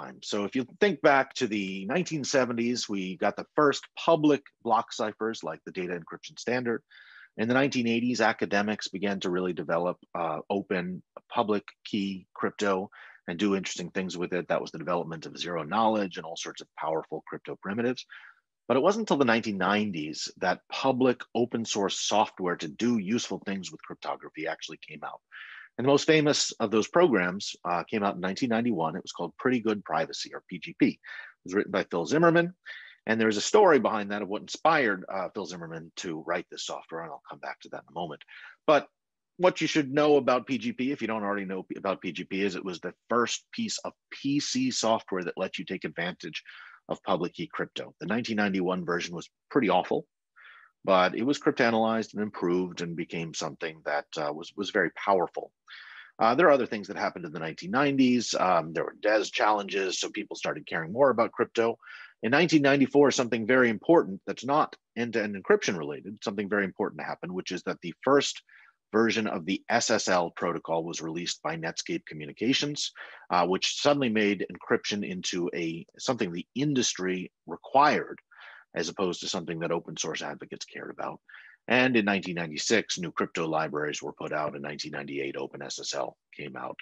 time. So if you think back to the 1970s, we got the first public block ciphers like the data encryption standard. In the 1980s, academics began to really develop uh, open public key crypto and do interesting things with it. That was the development of zero knowledge and all sorts of powerful crypto primitives. But it wasn't until the 1990s that public open source software to do useful things with cryptography actually came out. And the most famous of those programs uh, came out in 1991. It was called Pretty Good Privacy, or PGP. It was written by Phil Zimmermann. And there's a story behind that of what inspired uh, Phil Zimmermann to write this software, and I'll come back to that in a moment. But what you should know about PGP, if you don't already know about PGP, is it was the first piece of PC software that lets you take advantage of public key crypto. The 1991 version was pretty awful but it was cryptanalyzed and improved and became something that uh, was, was very powerful. Uh, there are other things that happened in the 1990s. Um, there were DES challenges, so people started caring more about crypto. In 1994, something very important that's not end-to-end encryption related, something very important happened, which is that the first version of the SSL protocol was released by Netscape Communications, uh, which suddenly made encryption into a something the industry required as opposed to something that open source advocates cared about. And in 1996, new crypto libraries were put out. In 1998, OpenSSL came out.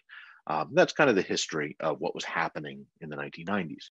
Um, that's kind of the history of what was happening in the 1990s.